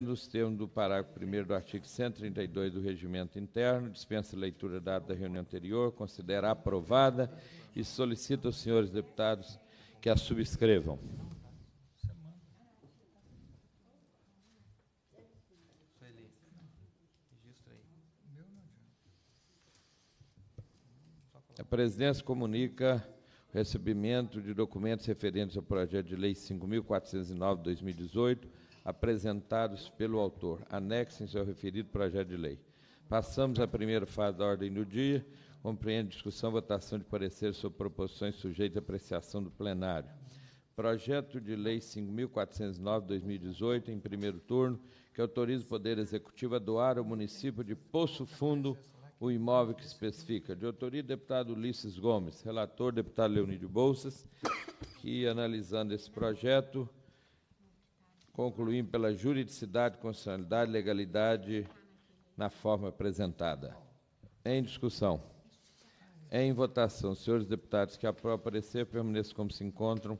nos termos do parágrafo 1 do artigo 132 do Regimento Interno, dispensa a leitura da ata da reunião anterior, considera aprovada e solicita aos senhores deputados que a subscrevam. A presidência comunica o recebimento de documentos referentes ao projeto de lei 5.409-2018, apresentados pelo autor. Anexem-se ao referido projeto de lei. Passamos à primeira fase da ordem do dia, compreende discussão, votação de parecer sobre proposições sujeitas à apreciação do plenário. Projeto de Lei 5.409-2018, em primeiro turno, que autoriza o Poder Executivo a doar ao município de Poço Fundo o imóvel que especifica. De autoria do deputado Ulisses Gomes, relator, deputado Leonídio Bolsas, que, analisando esse projeto, concluímos pela juridicidade, constitucionalidade e legalidade na forma apresentada. Em discussão. Em votação, senhores deputados que aprovam parecer, permaneçam como se encontram.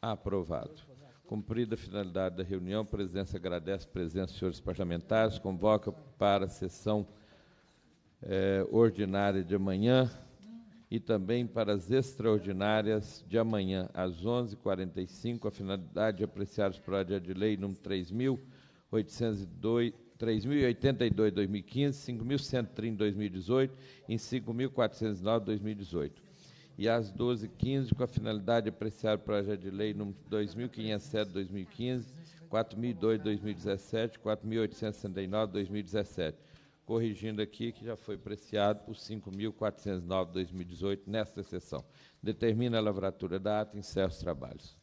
Aprovado. Cumprida a finalidade da reunião, a presidência agradece a presença dos senhores parlamentares, convoca para a sessão eh, ordinária de amanhã e também para as extraordinárias de amanhã, às 11h45, a finalidade de apreciar os projetos de lei número 3.802, 3.082-2015, 5.130-2018 e 5.409-2018. E às 12h15, com a finalidade de apreciar o projeto de lei número 2.507-2015, 4.002-2017, 4.869-2017 corrigindo aqui que já foi apreciado por 5.409 2018 nesta sessão. Determina a lavratura da ata e encerra os trabalhos.